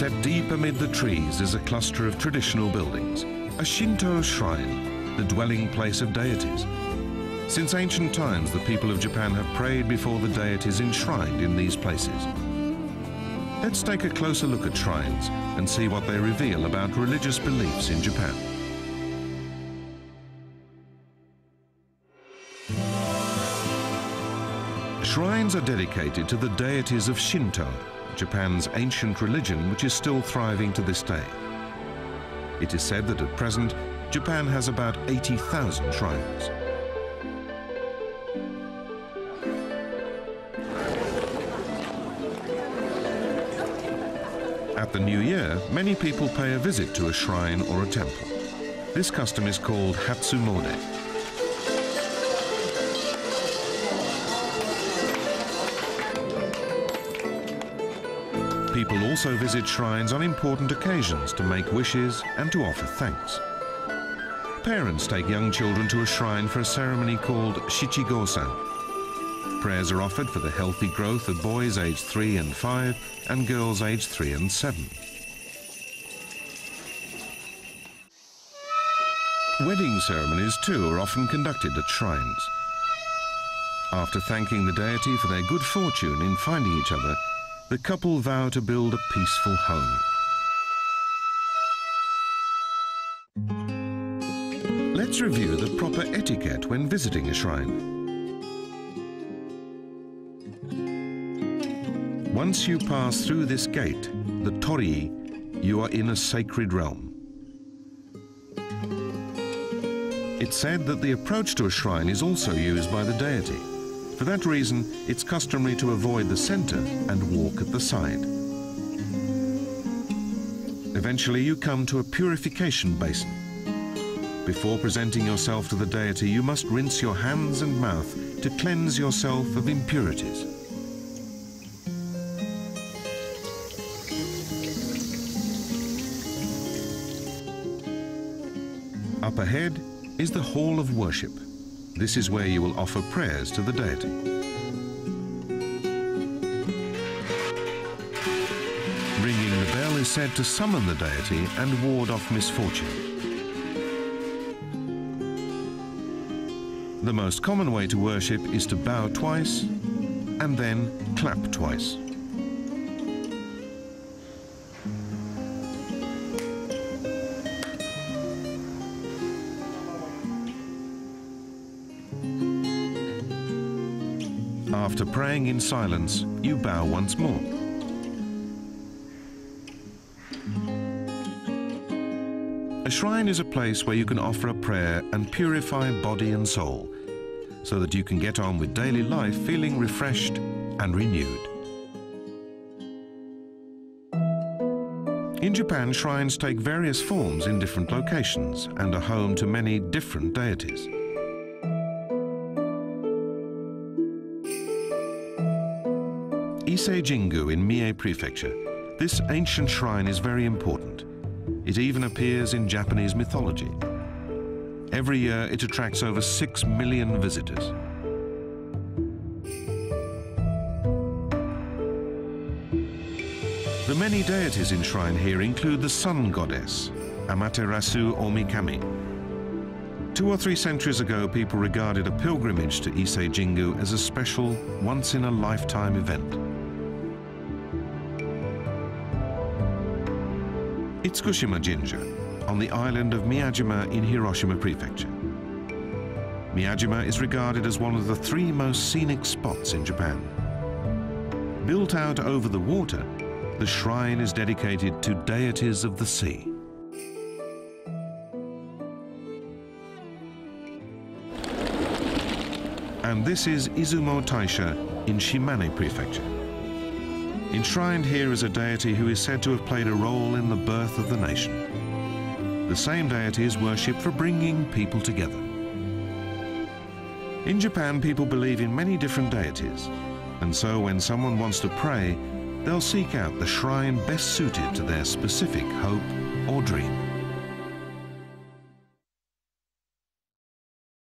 Set deep amid the trees is a cluster of traditional buildings, a Shinto shrine, the dwelling place of deities. Since ancient times, the people of Japan have prayed before the deities enshrined in these places. Let's take a closer look at shrines and see what they reveal about religious beliefs in Japan. Shrines are dedicated to the deities of Shinto, Japan's ancient religion which is still thriving to this day. It is said that at present, Japan has about 80,000 shrines. At the new year, many people pay a visit to a shrine or a temple. This custom is called Hatsumode. People also visit shrines on important occasions to make wishes and to offer thanks. Parents take young children to a shrine for a ceremony called Shichigo-san. Prayers are offered for the healthy growth of boys aged 3 and 5 and girls aged 3 and 7. Wedding ceremonies too are often conducted at shrines. After thanking the deity for their good fortune in finding each other, the couple vow to build a peaceful home. Let's review the proper etiquette when visiting a shrine. Once you pass through this gate, the torii, you are in a sacred realm. It's said that the approach to a shrine is also used by the deity. For that reason, it's customary to avoid the center and walk at the side. Eventually, you come to a purification basin. Before presenting yourself to the deity, you must rinse your hands and mouth to cleanse yourself of impurities. Up ahead is the Hall of Worship. This is where you will offer prayers to the deity. Ringing the bell is said to summon the deity and ward off misfortune. The most common way to worship is to bow twice and then clap twice. After praying in silence, you bow once more. A shrine is a place where you can offer a prayer and purify body and soul, so that you can get on with daily life feeling refreshed and renewed. In Japan, shrines take various forms in different locations and are home to many different deities. Ise Jingu in Mie Prefecture, this ancient shrine is very important. It even appears in Japanese mythology. Every year it attracts over 6 million visitors. The many deities enshrined here include the sun goddess, Amaterasu Omikami. Two or three centuries ago, people regarded a pilgrimage to Ise Jingu as a special, once-in-a-lifetime event. Itsukushima Jinja, on the island of Miyajima in Hiroshima Prefecture. Miyajima is regarded as one of the three most scenic spots in Japan. Built out over the water, the shrine is dedicated to deities of the sea. And this is Izumo Taisha in Shimane Prefecture. Enshrined here is a deity who is said to have played a role in the birth of the nation. The same deity is worshipped for bringing people together. In Japan, people believe in many different deities, and so when someone wants to pray, they'll seek out the shrine best suited to their specific hope or dream.